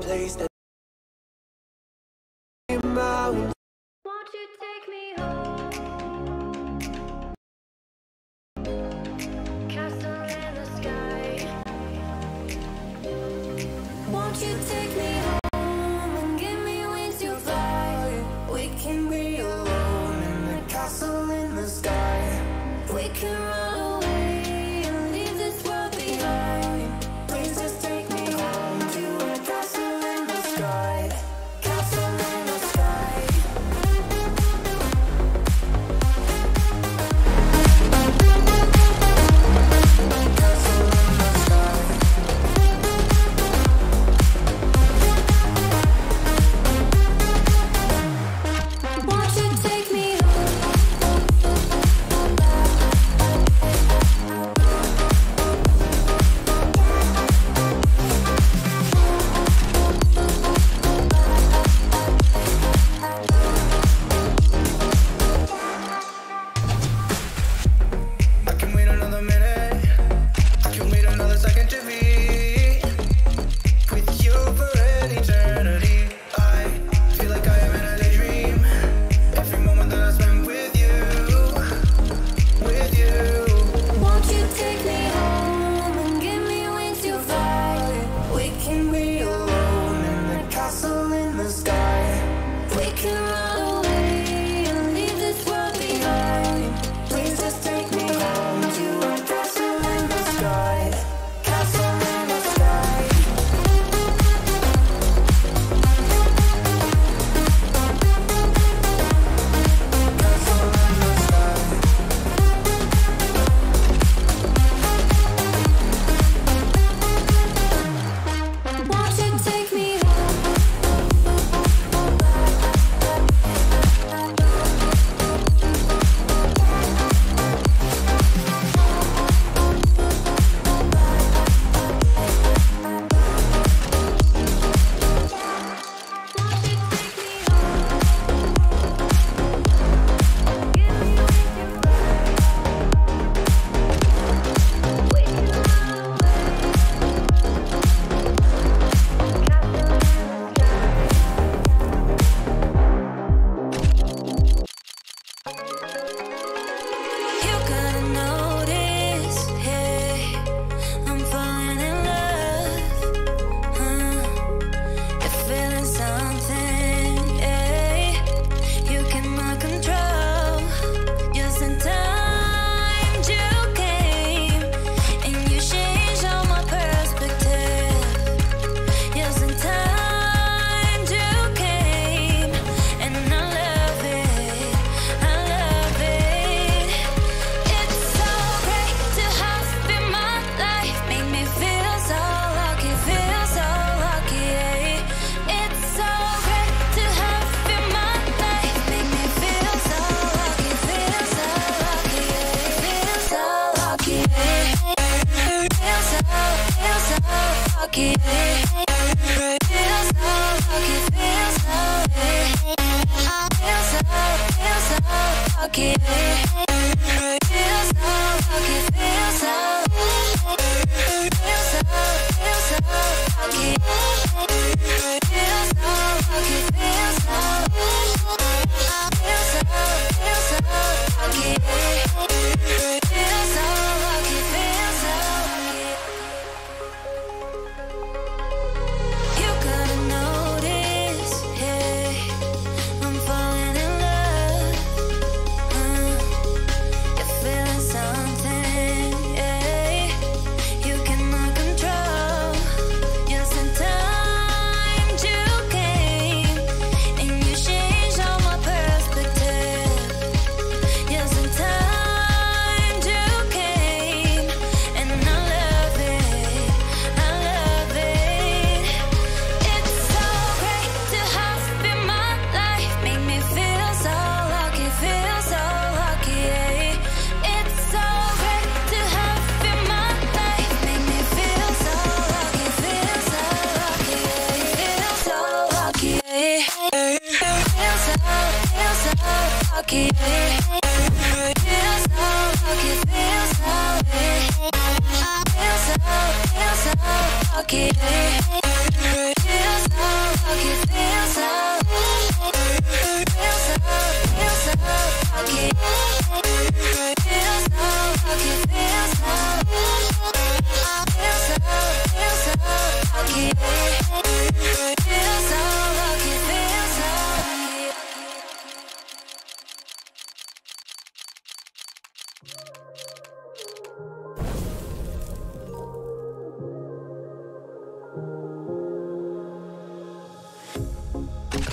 place that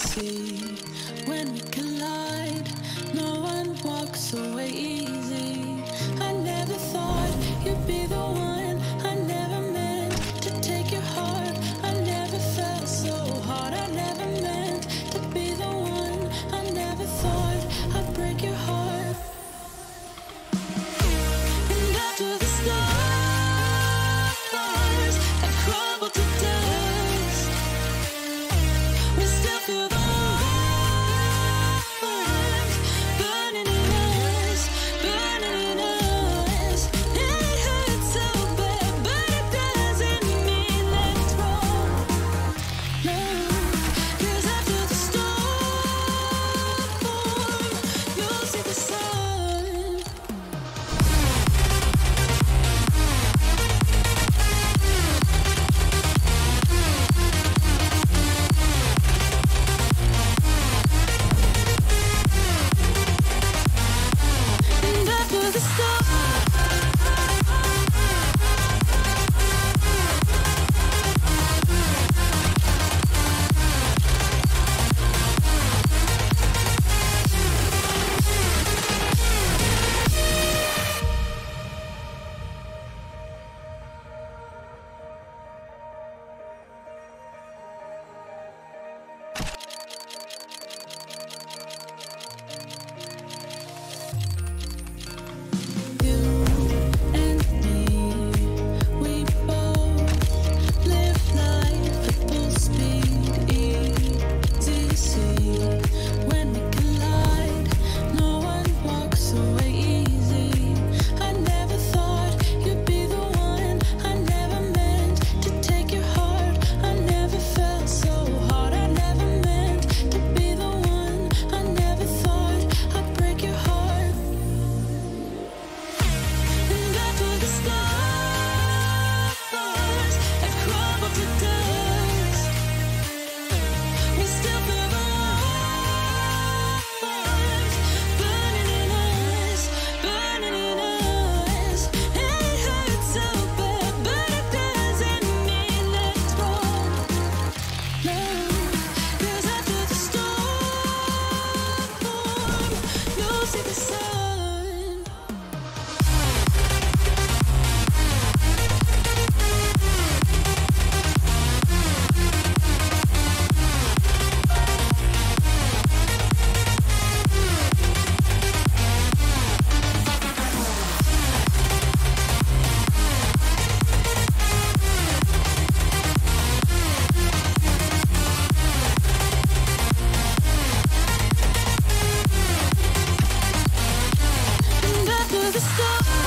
See Yeah. the stars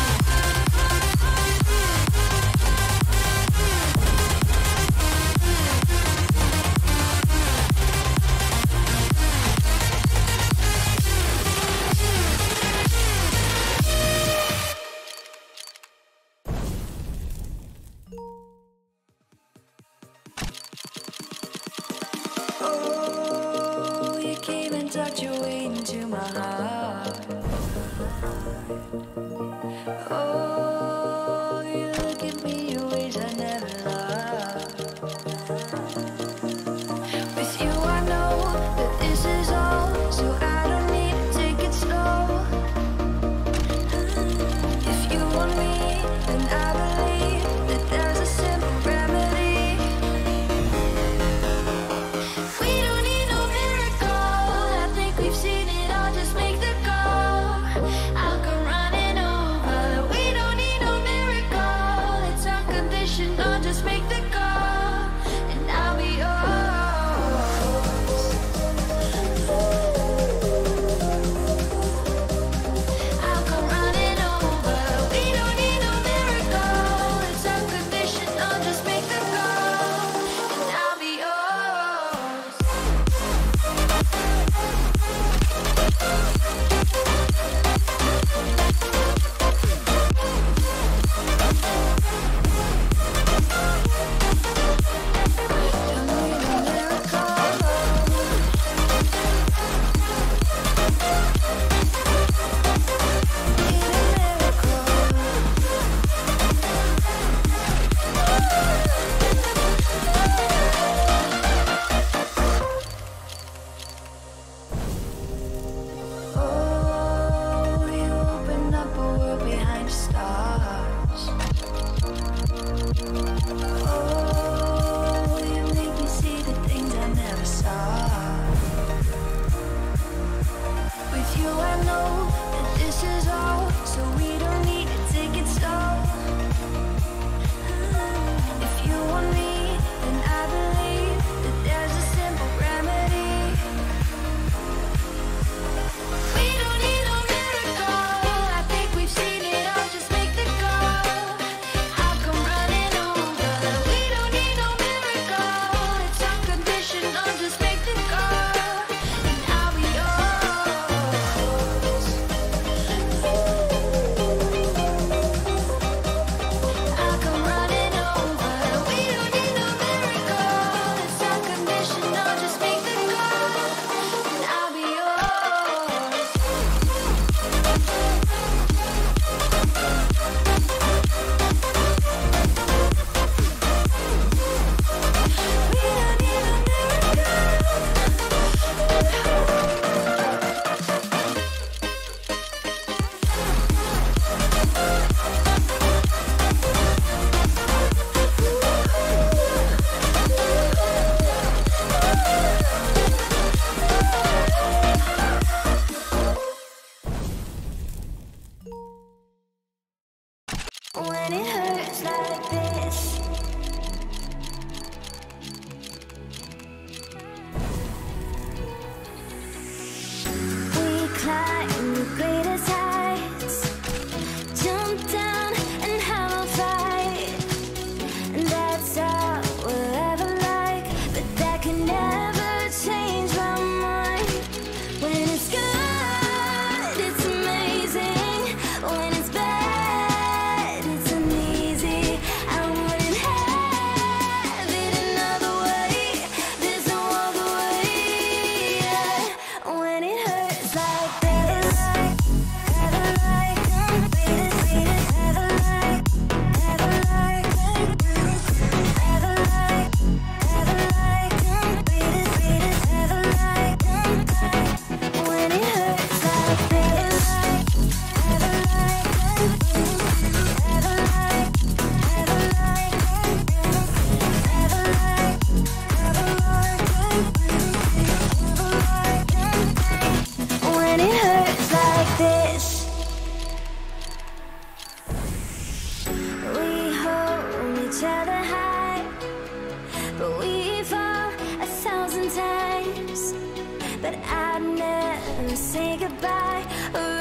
goodbye